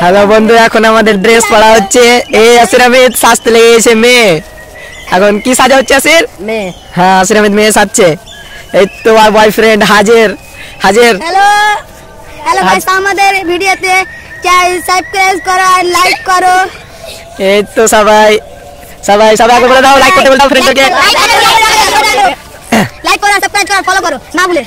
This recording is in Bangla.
হ্যালো বন্ধু এখন আমাদের ড্রেস পরা হচ্ছে। এই আসির আহমেদ সাজতে লেগে গেছে মেয়ে। এখন কি সাজা হচ্ছে আসির মেয়ে। হ্যাঁ আসির আহমেদ মেয়ে সাজছে। এই তো আর বয়ফ্রেন্ড হাজের। হাজের। হ্যালো। হ্যালো গাইস আমাদের ভিডিওতে চাই সাবস্ক্রাইব করো আর লাইক করো। এই তো সবাই সবাই সবাই আগে বলে দাও লাইক করতে বলে দাও ফ্রেন্ডদেরকে লাইক করো সাবস্ক্রাইব করো ফলো করো না ভুলে